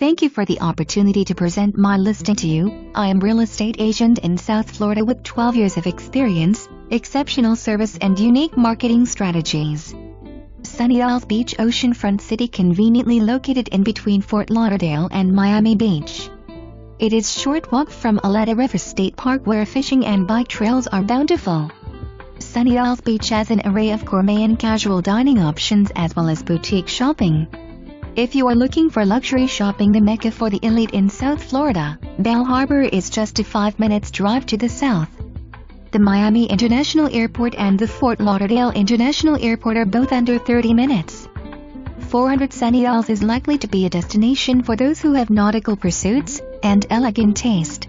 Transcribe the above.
Thank you for the opportunity to present my listing to you. I am real estate agent in South Florida with 12 years of experience, exceptional service and unique marketing strategies. Sunny Isles Beach oceanfront city conveniently located in between Fort Lauderdale and Miami Beach. It is short walk from Oleta River State Park where fishing and bike trails are bountiful. Sunny Isles Beach has an array of gourmet and casual dining options as well as boutique shopping. If you are looking for luxury shopping the mecca for the elite in South Florida, Bal Harbour is just a 5 minutes drive to the south. The Miami International Airport and the Fort Lauderdale International Airport are both under 30 minutes. 400 Sunny Isles is likely to be a destination for those who have nautical pursuits and elegant taste.